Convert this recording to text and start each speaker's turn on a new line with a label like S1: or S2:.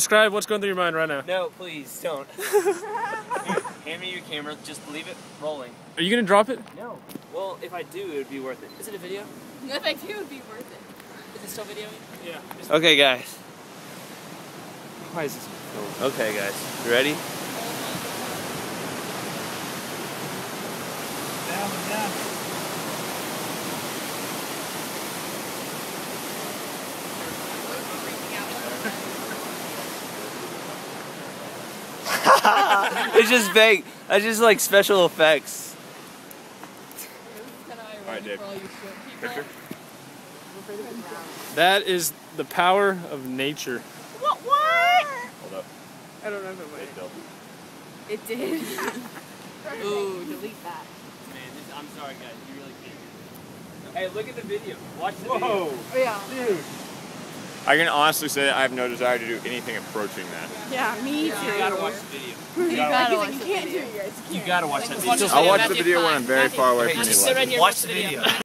S1: describe what's going through your mind right now.
S2: No, please don't. Hand me your camera. Just leave it rolling.
S1: Are you gonna drop it?
S2: No. Well, if I do, it would be worth it. Is it a video?
S3: If I do, it would be worth it.
S2: Is it still videoing?
S1: Yeah.
S2: Okay, guys. Why is this? Okay, guys. You ready? It's just fake. That's just like special effects.
S3: Alright,
S4: Dave. Picture?
S1: That is the power of nature.
S3: What? What?
S4: Hold up.
S3: I don't know if it
S4: Hey, Bill.
S3: It did. Ooh, delete that.
S2: Man, this, I'm sorry, guys. You really can't. Hey, look at the video. Watch the video.
S4: Whoa!
S3: Oh yeah.
S4: Dude! I can honestly say that I have no desire to do anything approaching that.
S3: Yeah, me too.
S2: You gotta watch the video.
S3: You gotta watch the video.
S2: You gotta watch that video.
S4: I'll watch the video when. I'm very far away
S2: Okay,
S4: from
S2: just
S4: any
S2: sit right here. Watch the video.